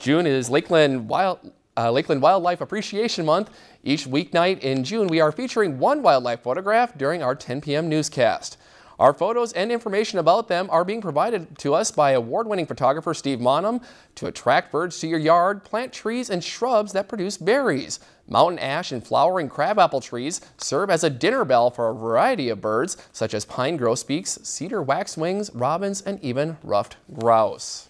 June is Lakeland Wild, uh, Lakeland Wildlife Appreciation Month. Each weeknight in June, we are featuring one wildlife photograph during our 10 p.m. newscast. Our photos and information about them are being provided to us by award-winning photographer Steve Monum. To attract birds to your yard, plant trees and shrubs that produce berries. Mountain ash and flowering crabapple trees serve as a dinner bell for a variety of birds, such as pine grosbeaks, cedar waxwings, robins, and even ruffed grouse.